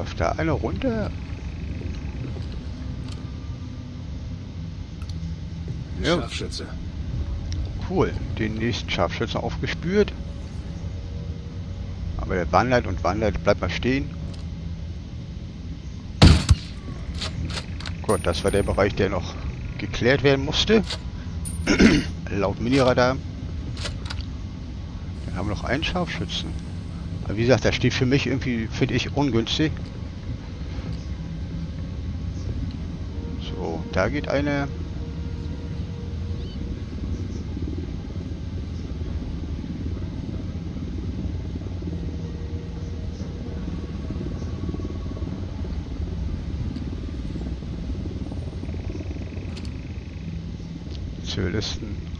Läuft da eine runter? Ja. Scharfschütze. Cool. Den nächsten Scharfschützen aufgespürt. Aber der wandert und wandert. Bleibt mal stehen. Gut, das war der Bereich, der noch geklärt werden musste. Laut Miniradar. Dann haben wir noch einen Scharfschützen. Wie gesagt, der steht für mich irgendwie, finde ich, ungünstig. So, da geht eine. Zivilisten.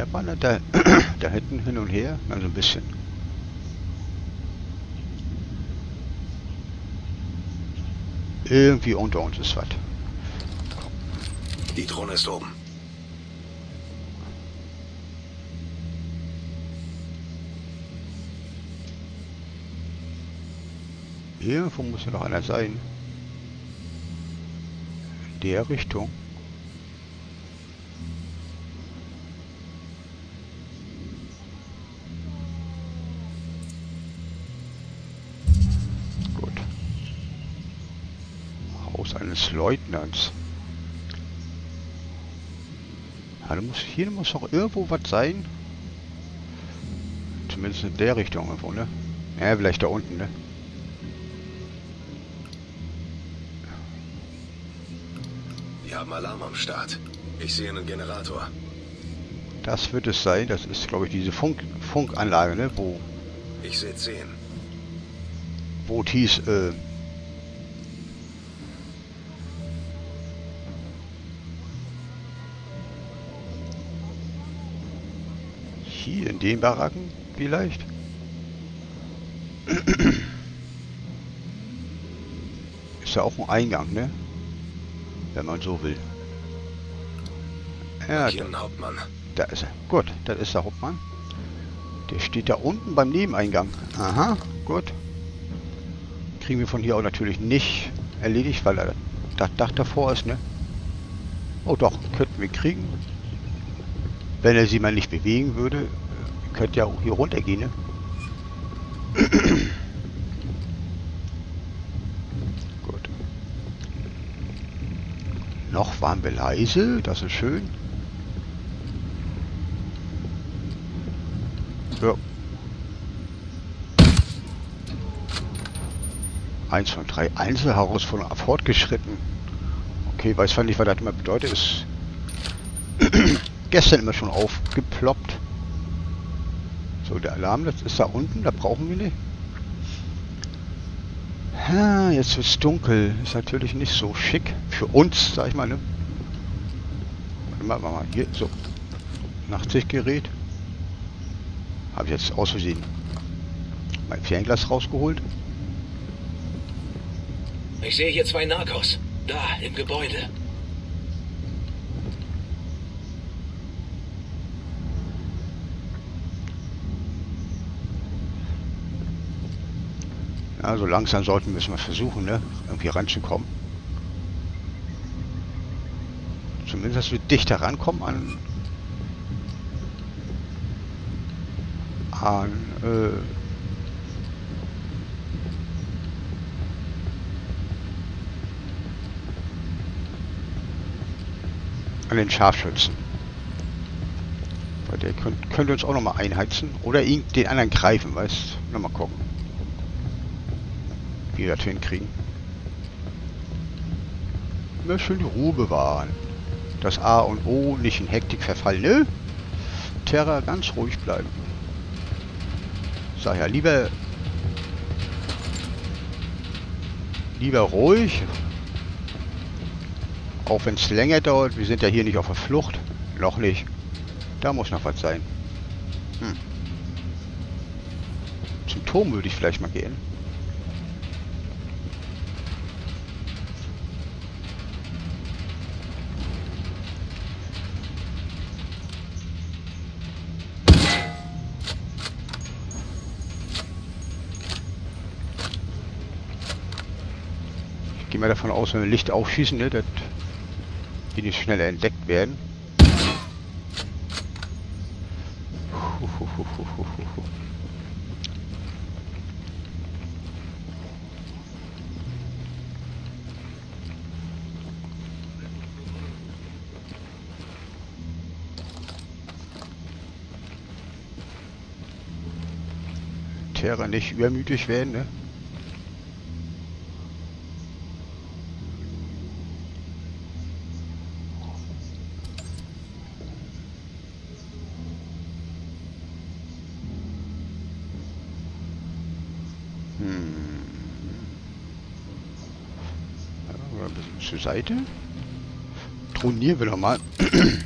Der wandert da, da hinten hin und her, also ein bisschen. Irgendwie unter uns ist was. Die Drohne ist oben. Irgendwo muss ja noch einer sein. In der Richtung. Leutnants. Also muss, hier muss doch irgendwo was sein. Zumindest in der Richtung irgendwo, ne? Ja, vielleicht da unten, ne? Wir haben Alarm am Start. Ich sehe einen Generator. Das wird es sein. Das ist, glaube ich, diese Funk Funkanlage, ne? Wo, Ich sehe 10. wo es hieß, äh, hier in den Baracken vielleicht. Ist ja auch ein Eingang, ne? Wenn man so will. Ja, da, Hauptmann. da ist er. Gut, das ist der Hauptmann. Der steht da unten beim Nebeneingang. Aha, gut. Kriegen wir von hier auch natürlich nicht erledigt, weil er das Dach davor ist, ne? Oh doch, könnten wir kriegen. Wenn er sie mal nicht bewegen würde. Könnte ja auch hier runtergehen, ne? Gut. Noch waren wir leise, das ist schön. Ja. Eins von drei Einzelherausforderungen fortgeschritten. Okay, weiß zwar nicht, was das immer bedeutet. Ist gestern immer schon aufgeploppt. So, der Alarm, das ist da unten, da brauchen wir nicht. Ha, jetzt wird's dunkel. Ist natürlich nicht so schick. Für uns, sag ich mal, ne? Warte mal, warte mal, hier, so. Nachtsichtgerät. Habe ich jetzt aus mein Fernglas rausgeholt. Ich sehe hier zwei Narcos. Da, im Gebäude. Ja, langsam sollten wir es mal versuchen, ne? Irgendwie ranzukommen. Zumindest, dass wir dichter rankommen an... an, äh... an den Scharfschützen. Weil der könnte, könnte uns auch noch mal einheizen. Oder den anderen greifen, weißt du? Mal gucken wir das hinkriegen. Immer schön die Ruhe bewahren. Das A und O nicht in Hektik verfallen, ne? Terra ganz ruhig bleiben. Sag ja, lieber... Lieber ruhig. Auch wenn es länger dauert. Wir sind ja hier nicht auf der Flucht. Noch nicht. Da muss noch was sein. Hm. Zum Turm würde ich vielleicht mal gehen. Wir davon aus, wenn wir Licht aufschießen, ne, dass die nicht schneller entdeckt werden. Terra nicht übermütig werden, ne? Zur Seite. Tronieren wir nochmal.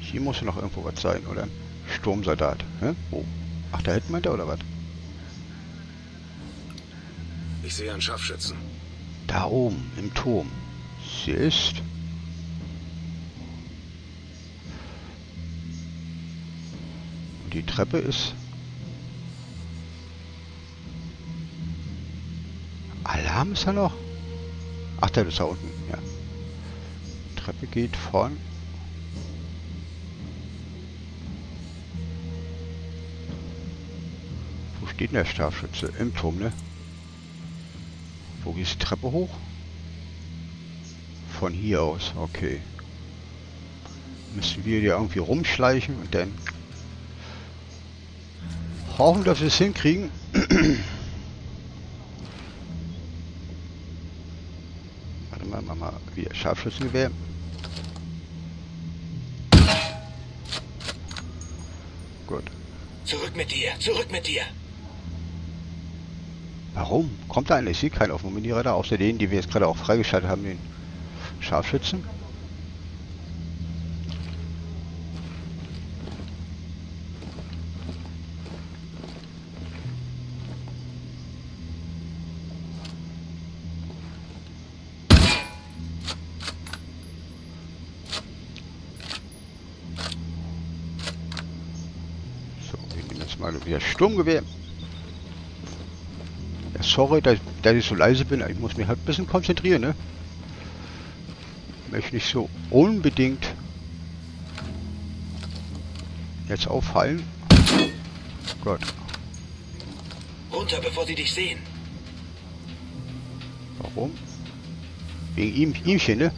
Hier muss ja noch irgendwo was sein, oder? Sturmsoldat. Hä? Wo? Ach, da hinten meint er, oder was? Ich sehe einen Scharfschützen. Da oben, im Turm. Sie ist... Und die Treppe ist... Alarm ist da noch? Ach, der ist da unten, ja. Treppe geht von... Wo steht denn der Scharfschütze? Im Turm, ne? Wo geht die Treppe hoch? Von hier aus, okay. Müssen wir hier irgendwie rumschleichen und dann hoffen, dass wir es hinkriegen. Warte mal, wieder Scharfschützengewehr. Gut. Zurück mit dir, zurück mit dir. Warum? Kommt da einer? Ich sehe keinen auf dem Miniradar, außer denen, die wir jetzt gerade auch freigeschaltet haben, den Scharfschützen. Sturmgewehr. Ja, sorry, dass, dass ich so leise bin. Ich muss mich halt ein bisschen konzentrieren, ne? Möchte nicht so unbedingt jetzt auffallen. Gott, Runter, bevor sie dich sehen. warum? Wegen ihm, ihmchen, ne?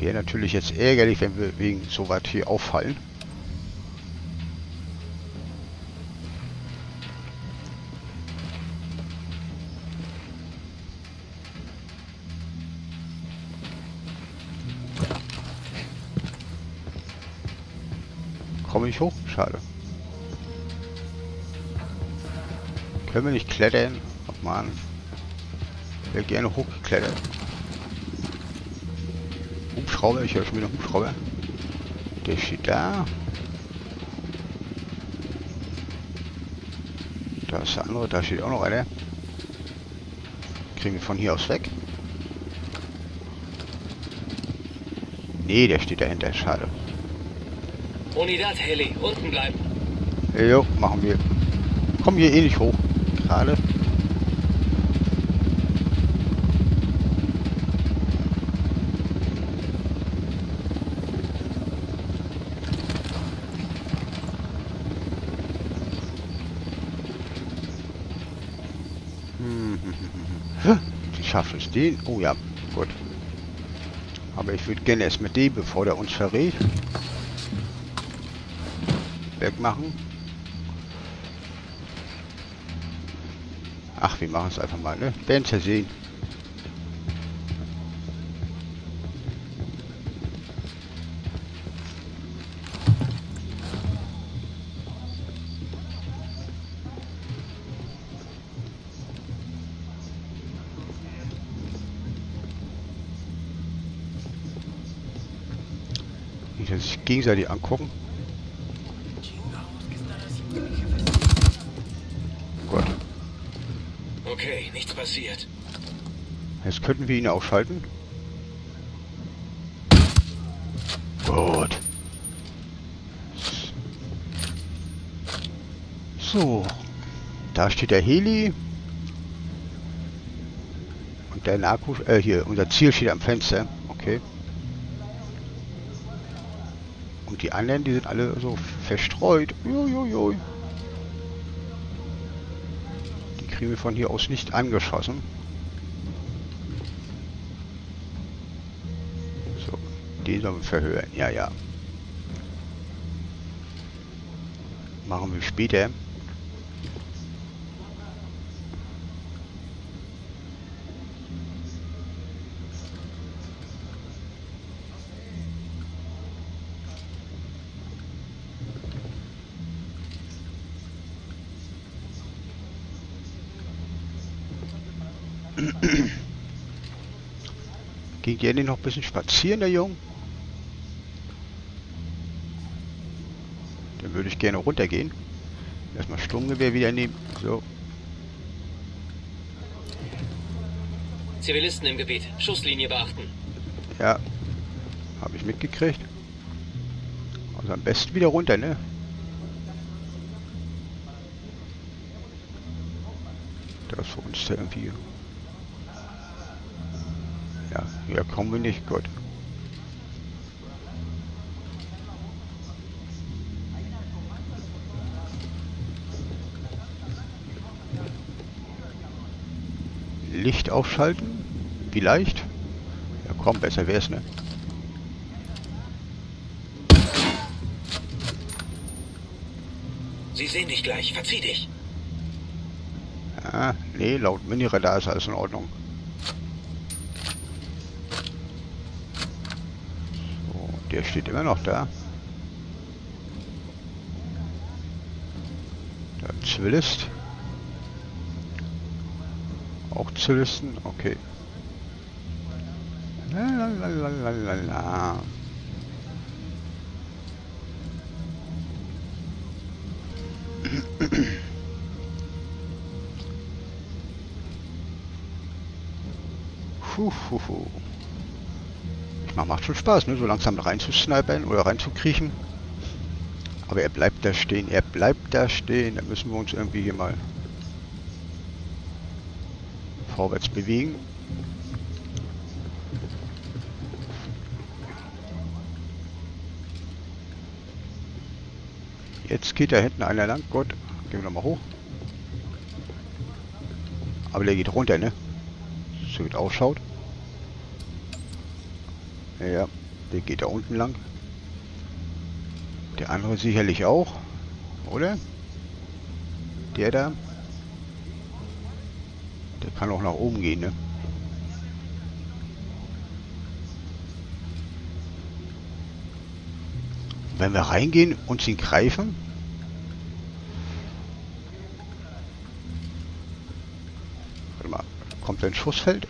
Wäre natürlich jetzt ärgerlich, wenn wir wegen so weit hier auffallen. Komme ich hoch? Schade. Können wir nicht klettern? Ach man. Ich wäre gerne hochgeklettert. Hubschrauber, ich höre schon wieder Hubschrauber. Der steht da. Da ist der andere, da steht auch noch einer. Kriegen wir von hier aus weg? Nee, der steht dahinter, schade. Unidad, Heli, unten bleiben. Jo, machen wir. Kommen hier eh nicht hoch. Gerade. Wie schafft es den? Oh ja, gut. Aber ich würde gerne erst mit dem, bevor der uns verrät. Wegmachen. Ach, wir machen es einfach mal, ne? Werden es ja sehen. Nicht, sich gegenseitig angucken. Gott. Okay, nichts passiert. Jetzt könnten wir ihn ausschalten. Gut. So. Da steht der Heli. Und der Narko... Äh, hier, unser Ziel steht am Fenster. Okay. Und die anderen, die sind alle so verstreut. Uiuiui. Die kriegen wir von hier aus nicht angeschossen. So, den sollen wir verhören. Ja, ja. Machen wir später. Der nicht noch ein bisschen spazieren, der Junge? Dann würde ich gerne runtergehen. Erstmal Sturmgewehr wieder nehmen. So. Zivilisten im Gebiet. Schusslinie beachten. Ja. Habe ich mitgekriegt. Also am besten wieder runter, ne? Das für uns irgendwie. Ja, kommen wir nicht. Gut. Licht aufschalten? Vielleicht? Ja komm, besser wär's, ne? Sie sehen dich gleich. Verzieh dich. Ah, nee, laut Mini-Radar ist alles in Ordnung. Der steht immer noch da. Der Zivilist. Auch Zivilisten, okay. Lalalala. Puh, puh, puh. Macht schon Spaß, ne? so langsam reinzusnipern oder reinzukriechen. Aber er bleibt da stehen, er bleibt da stehen. Da müssen wir uns irgendwie hier mal vorwärts bewegen. Jetzt geht da hinten einer lang. Gut, gehen wir nochmal hoch. Aber der geht runter, ne? So wie es ausschaut. Ja, der geht da unten lang. Der andere sicherlich auch. Oder? Der da. Der kann auch nach oben gehen, ne? Wenn wir reingehen und ihn greifen. Kommt ein Schussfeld?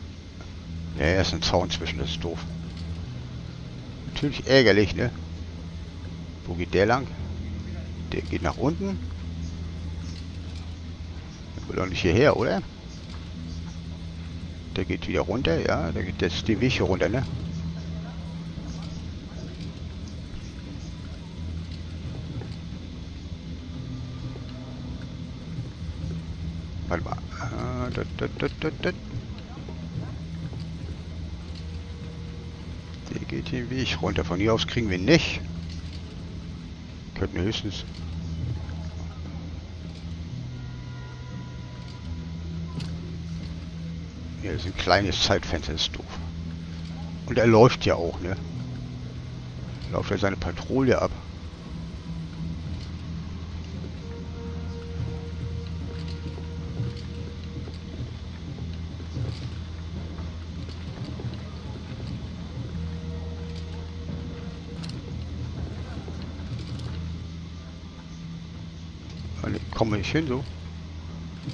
Ja, er ist ein Zaun zwischen, das ist doof. Natürlich ärgerlich, ne? Wo geht der lang? Der geht nach unten. Der will doch nicht hierher, oder? Der geht wieder runter, ja. Der geht jetzt die Weg hier runter, ne? Warte mal. Ah, dat, dat, dat, dat, dat. Der geht den Weg runter. Von hier aus kriegen wir nicht. Könnten höchstens... Ja, das ist ein kleines Zeitfenster, ist doof. Und er läuft ja auch, ne? Läuft er seine Patrouille ab. Kommen wir nicht hin so.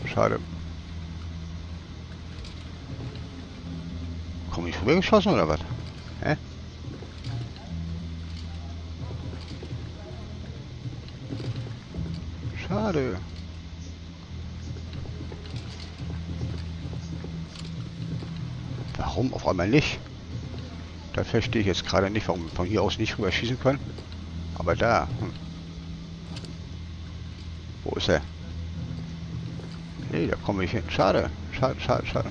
Schade. Komm ich rübergeschossen oder was? Hä? Schade. Warum auf einmal nicht? Da verstehe ich jetzt gerade nicht, warum wir von hier aus nicht rüber schießen können. Aber da. Hm. Wo ist er? Nee, da komme ich hin. Schade. Schade, schade, schade.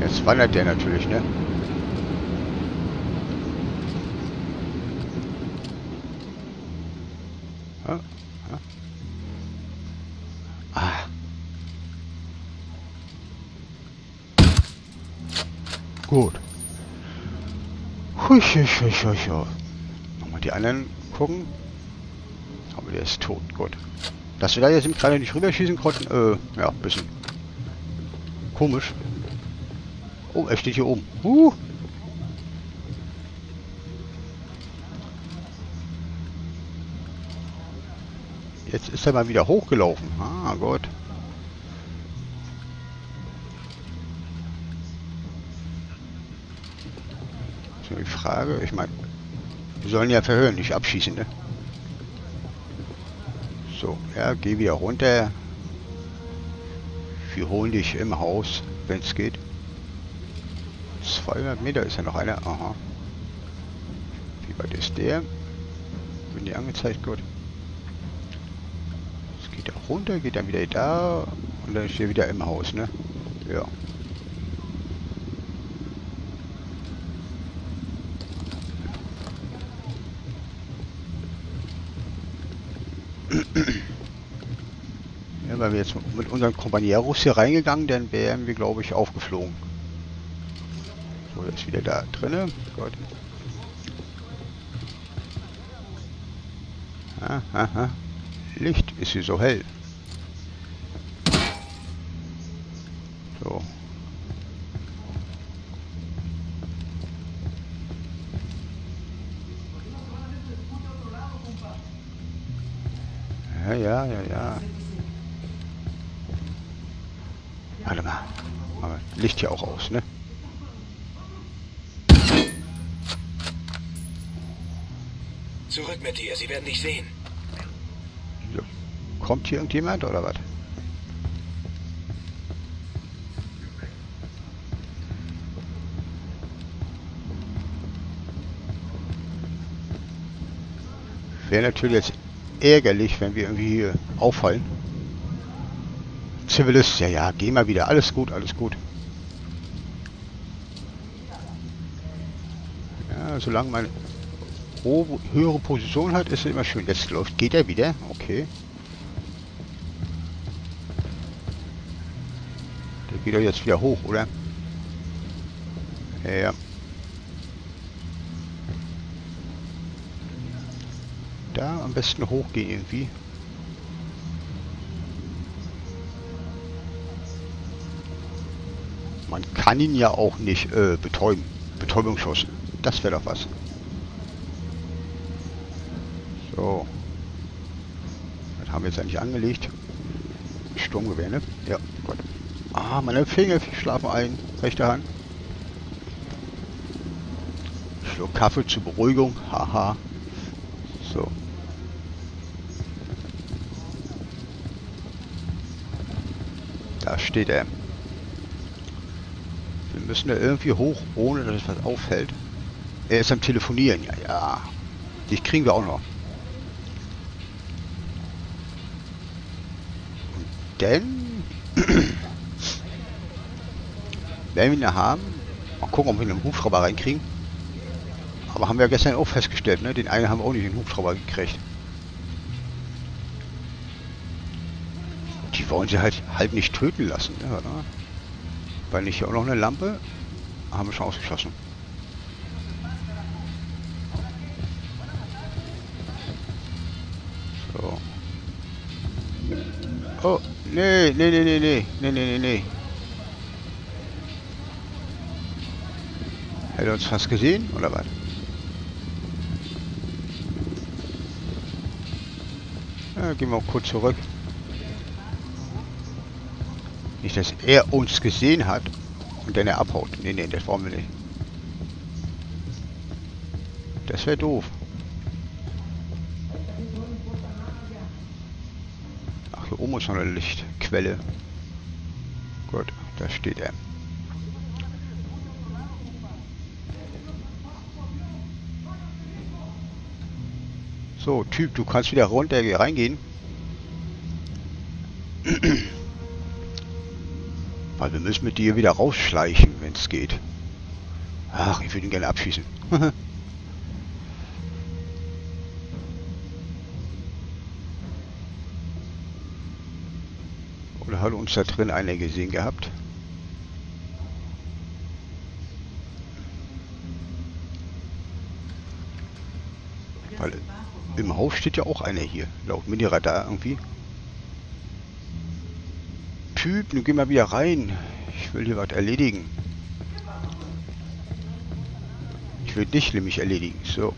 Jetzt wandert der natürlich, ne? Gut. Hui, hui, hui, hui. Nochmal die anderen gucken. Aber der ist tot. Gut. Dass wir da jetzt gerade nicht rüberschießen konnten, äh, ja, bisschen komisch. Oh, er steht hier oben. Uh. Jetzt ist er mal wieder hochgelaufen. Ah, gut. Frage, ich meine, wir sollen ja verhören, nicht abschießen, ne? So, ja, geh wieder runter. Wir holen dich im Haus, wenn es geht. 200 Meter ist ja noch einer. Aha. Wie weit ist der? Bin die angezeigt? Gut. Es geht auch runter, geht dann wieder da und dann ist er wieder im Haus, ne? Ja. Weil wir jetzt mit unseren Kompanieros hier reingegangen, dann wären wir, glaube ich, aufgeflogen. So, jetzt wieder da drinne. Gut. Aha, Licht ist hier so hell. So. Ja, ja, ja, ja. Licht hier auch aus, ne? Zurück mit dir, sie werden dich sehen. So. Kommt hier irgendjemand oder was? Wäre natürlich jetzt ärgerlich, wenn wir irgendwie hier auffallen. Zivilist, ja, ja, geh mal wieder. Alles gut, alles gut. Solange meine hohe, höhere Position hat, ist es immer schön. Jetzt läuft, geht er wieder. Okay. Der geht doch jetzt wieder hoch, oder? Ja. Da am besten hochgehen irgendwie. Man kann ihn ja auch nicht äh, betäuben. Betäubungsschuss. Das wäre doch was. So. Was haben wir jetzt eigentlich angelegt? Sturmgewehr, ne? Ja, gut. Ah, meine Finger schlafen ein. Rechte Hand. Schluck Kaffee zur Beruhigung. Haha. So. Da steht er. Wir müssen da irgendwie hoch, ohne dass es was auffällt. Er ist am Telefonieren. Ja, ja. Dich kriegen wir auch noch. denn werden wir ihn haben. Mal gucken, ob wir einen Hubschrauber reinkriegen. Aber haben wir gestern auch festgestellt, ne? Den einen haben wir auch nicht den Hubschrauber gekriegt. Die wollen sie halt halt nicht töten lassen, ne? Weil nicht hier auch noch eine Lampe. Haben wir schon ausgeschossen. Oh, Nee, nee, nee, nee, nee, nee, nee, nee, nee. Hätte uns fast gesehen, oder was? Ja, gehen wir auch kurz zurück. Nicht, dass er uns gesehen hat und dann er abhaut. Nee, nee, das wollen wir nicht. Das wäre doof. Ist noch eine Lichtquelle. Gut, Da steht er. So, Typ, du kannst wieder runter hier reingehen. Weil wir müssen mit dir wieder rausschleichen, wenn es geht. Ach, ich würde ihn gerne abschießen. hat uns da drin einer gesehen gehabt? Weil im Haus steht ja auch einer hier, laut Mini-Radar irgendwie. Typ, nun geh mal wieder rein. Ich will hier was erledigen. Ich will dich nämlich erledigen. So.